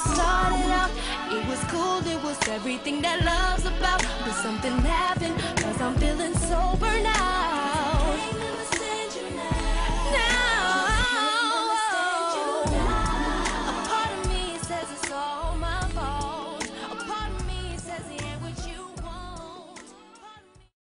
started out, it was cool, it was everything that love's about. But something happened, cause I'm feeling so.